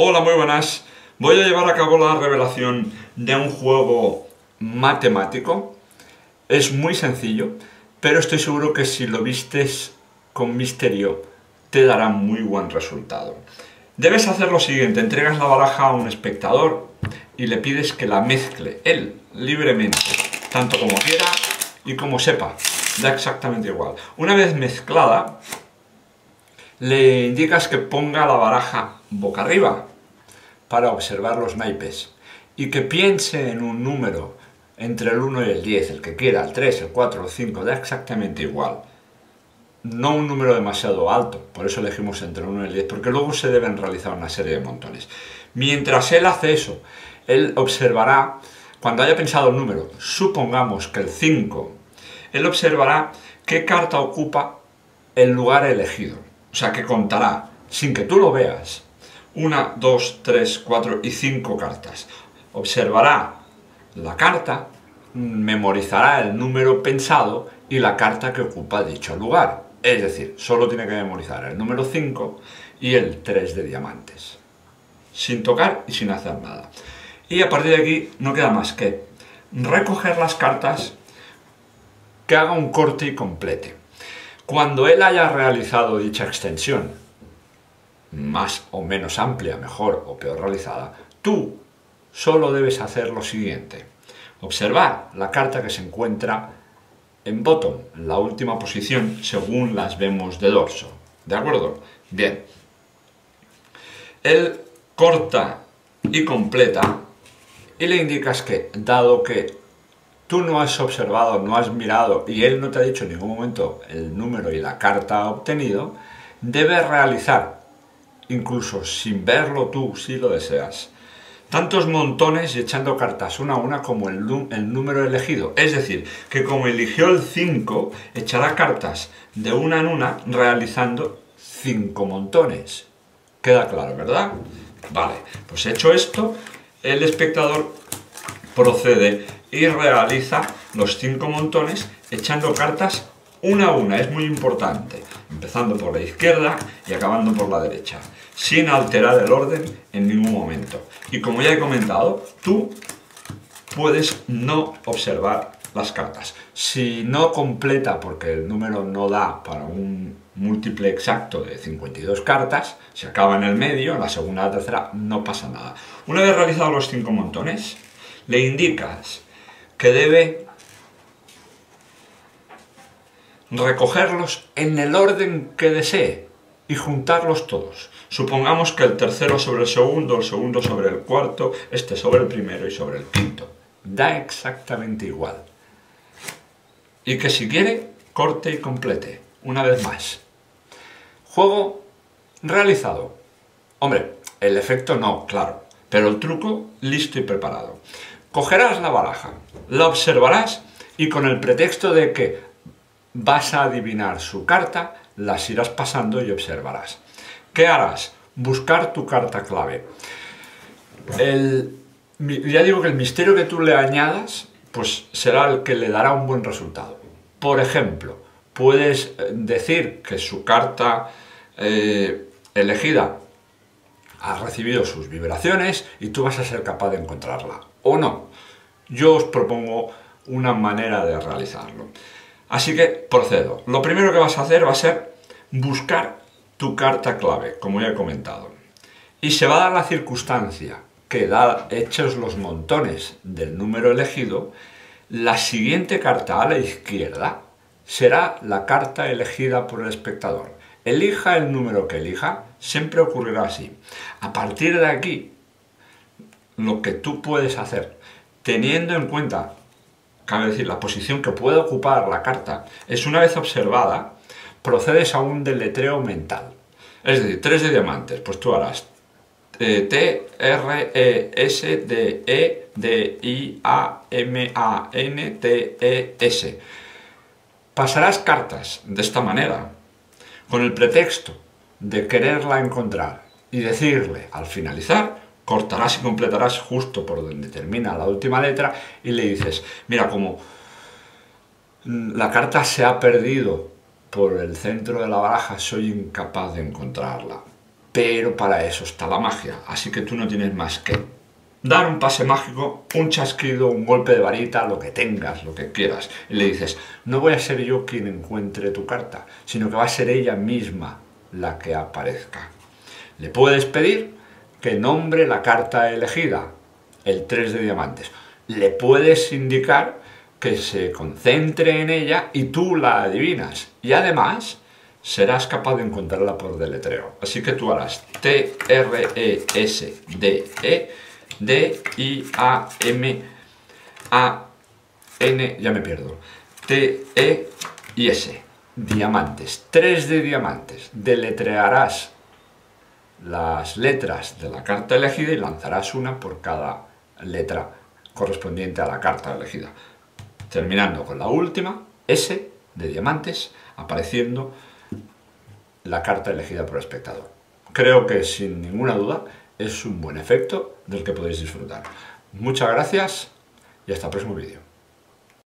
Hola, muy buenas. Voy a llevar a cabo la revelación de un juego matemático. Es muy sencillo, pero estoy seguro que si lo vistes con misterio te dará muy buen resultado. Debes hacer lo siguiente, entregas la baraja a un espectador y le pides que la mezcle él libremente, tanto como quiera y como sepa, da exactamente igual. Una vez mezclada, le indicas que ponga la baraja boca arriba para observar los naipes y que piense en un número entre el 1 y el 10, el que quiera, el 3, el 4, el 5, da exactamente igual. No un número demasiado alto, por eso elegimos entre el 1 y el 10, porque luego se deben realizar una serie de montones. Mientras él hace eso, él observará, cuando haya pensado el número, supongamos que el 5, él observará qué carta ocupa el lugar elegido. O sea, que contará, sin que tú lo veas, una, dos, tres, cuatro y cinco cartas. Observará la carta, memorizará el número pensado y la carta que ocupa dicho lugar. Es decir, solo tiene que memorizar el número 5 y el 3 de diamantes. Sin tocar y sin hacer nada. Y a partir de aquí no queda más que recoger las cartas, que haga un corte y complete. Cuando él haya realizado dicha extensión, más o menos amplia, mejor o peor realizada, tú solo debes hacer lo siguiente. Observar la carta que se encuentra en bottom, en la última posición, según las vemos de dorso. ¿De acuerdo? Bien. Él corta y completa y le indicas que, dado que tú no has observado, no has mirado y él no te ha dicho en ningún momento el número y la carta obtenido, debes realizar, incluso sin verlo tú si lo deseas, tantos montones y echando cartas una a una como el, el, número elegido. Es decir, que como eligió el 5, echará cartas de una en una realizando 5 montones. Queda claro, ¿verdad? Vale, pues hecho esto, el espectador procede y realiza los cinco montones echando cartas una a una, es muy importante, empezando por la izquierda y acabando por la derecha, sin alterar el orden en ningún momento. Y como ya he comentado, tú puedes no observar las cartas. Si no completa, porque el número no da para un múltiple exacto de 52 cartas, se acaba en el medio, en la segunda la tercera, no pasa nada. Una vez realizados los cinco montones, le indicas que debe recogerlos en el orden que desee y juntarlos todos. Supongamos que el tercero sobre el segundo, el segundo sobre el cuarto, este sobre el primero y sobre el quinto. Da exactamente igual. Y que si quiere, corte y complete. Una vez más. Juego realizado. Hombre, el efecto no, claro, pero el truco listo y preparado. Cogerás la baraja, la observarás y con el pretexto de que vas a adivinar su carta, las irás pasando y observarás. ¿Qué harás? Buscar tu carta clave. ya digo que el misterio que tú le añadas, pues será el que le dará un buen resultado. Por ejemplo, puedes eh, decir que su carta eh, elegida ha recibido sus vibraciones y tú vas a ser capaz de encontrarla. O no. Yo os propongo una manera de realizarlo. Así que procedo. Lo primero que vas a hacer va a ser buscar tu carta clave, como ya he comentado. Y se va a dar la circunstancia que, da hechos los montones del número elegido, la siguiente carta a la izquierda será la carta elegida por el espectador. Elija el número que elija, siempre ocurrirá así. A partir de aquí, lo que tú puedes hacer, teniendo en cuenta cabe decir, la posición que puede ocupar la carta, es una vez observada, procedes a un deletreo mental. Es decir, tres de diamantes, pues tú harás eh, T, R, E, S, D, E, D, I, A, M, A, N, T, E, S. Pasarás cartas de esta manera, con el pretexto de quererla encontrar y decirle al finalizar cortarás y completarás justo por donde termina la última letra y le dices, mira, como la carta se ha perdido por el centro de la baraja, soy incapaz de encontrarla. pero para eso está la magia, así que tú no tienes más que dar un pase mágico, un chasquido, un golpe de varita, lo que tengas, lo que quieras. Y le dices, no voy a ser yo quien encuentre tu carta, sino que va a ser ella misma la que aparezca. Le puedes pedir que nombre la carta elegida, el 3 de diamantes. Le puedes indicar que se concentre en ella y tú la adivinas. Y además serás capaz de encontrarla por deletreo. Así que tú harás T-R-E-S-D-E D-I-A-M-A-N, ya me pierdo, T-E y S, diamantes, tres de diamantes. Deletrearás las letras de la carta elegida y lanzarás una por cada letra correspondiente a la carta elegida. Terminando con la última, S de diamantes, apareciendo la carta elegida por el espectador. Creo que sin ninguna duda es un buen efecto del que podéis disfrutar. Muchas gracias y hasta el próximo vídeo.